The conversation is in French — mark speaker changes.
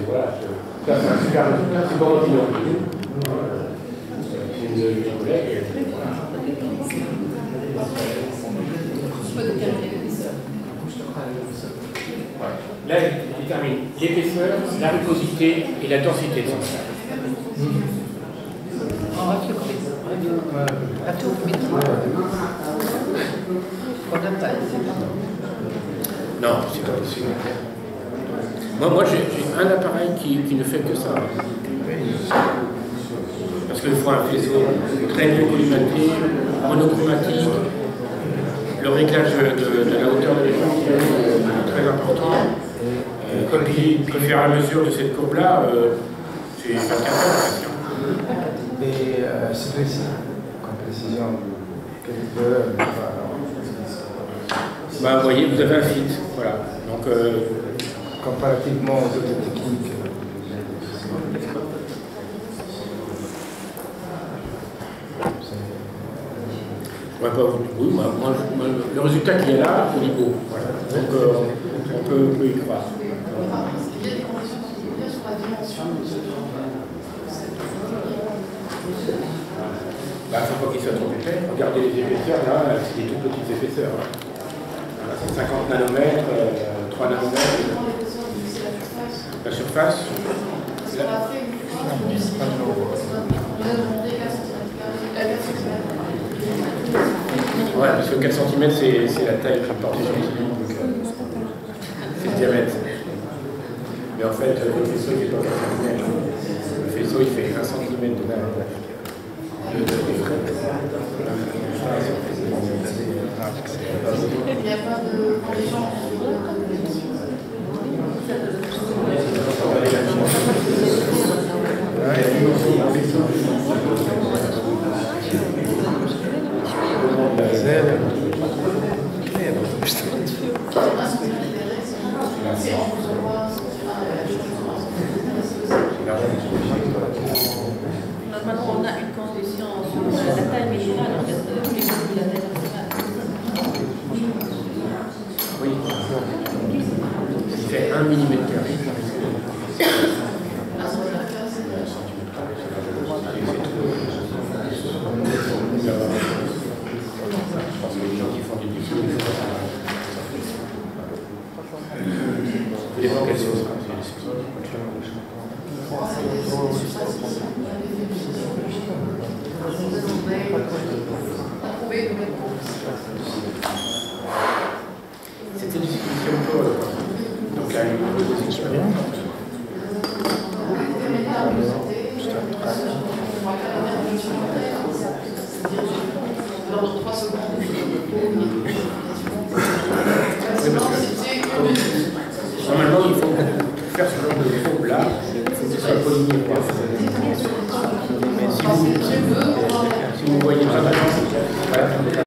Speaker 1: c'est voilà, ça c'est un super résultat, c'est dans notre identité. C'est une de mes collègues. Là, il détermine l'épaisseur, la rugosité et la densité de son sable. Non, c'est pas possible. Moi, moi j'ai un appareil qui, qui ne fait que ça. Parce qu'il faut un faisceau très bien collimaté, monochromatique. Le réglage de, de la hauteur de l'échantillon est très important. Euh, puis, puis faire à mesure de cette courbe-là, euh, c'est 24 heures. presque.
Speaker 2: Et euh, c'est précis, comme précision, mais pas-
Speaker 1: Bah, vous voyez, vous avez un fit. Voilà. Donc, euh,
Speaker 2: comparativement aux autres techniques.
Speaker 1: Ouais, bah, oui, moi, moi, le résultat qui est là, au niveau. Voilà. Donc, euh, on, peut, on peut y croire. Bah, faut pas qu'il soit trop épais. Regardez les épaisseurs, là, c'est des toutes petites épaisseurs. hein. C'est 50 nanomètres, euh, 3 nanomètres.
Speaker 3: 4 cm.
Speaker 1: ouais, parce que 4 cm, c'est la taille que l'échantillon, donc euh, c'est le diamètre. Mais en fait, le faisceau, il fait pas 4 cm. Le faisceau, il fait 1 cm de diamètre.
Speaker 3: Il n'y a pas de condition sur la dimension. Si on
Speaker 4: a une condition sur la taille minimale.
Speaker 1: Oui. Il fait 1 mm carré. Parce que les gens qui font du dépend quelle sauce. c'est- C'était une discussion pour
Speaker 3: Dans 3 secondes.
Speaker 1: Normalement, il faut faire ce genre de courbe là, il que ce soit quoi.